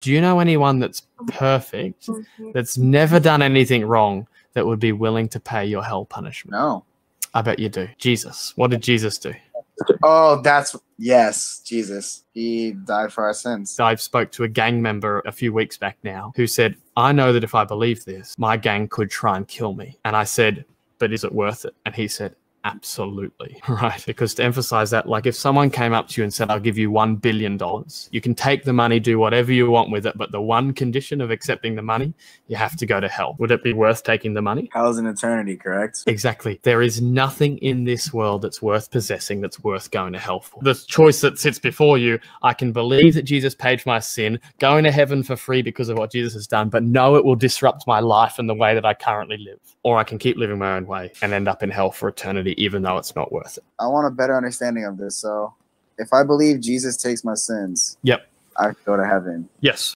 Do you know anyone that's perfect, mm-hmm. that's never done anything wrong, that would be willing to pay your hell punishment? No. I bet you do. Jesus. What did Jesus do? Oh, that's yes, Jesus. He died for our sins. I spoke to a gang member a few weeks back now who said, I know that if I believe this, my gang could try and kill me. And I said, but is it worth it? And he said, Absolutely. Right. Because to emphasize that, like if someone came up to you and said, I'll give you $1 billion, you can take the money, do whatever you want with it. But the one condition of accepting the money, you have to go to hell. Would it be worth taking the money? Hell is an eternity, correct? Exactly. There is nothing in this world that's worth possessing that's worth going to hell for. The choice that sits before you, I can believe that Jesus paid for my sin, going to heaven for free because of what Jesus has done, but no, it will disrupt my life and the way that I currently live. Or I can keep living my own way and end up in hell for eternity, even though it's not worth it. I want a better understanding of this. So, if I believe Jesus takes my sins, Yep. I go to heaven. Yes.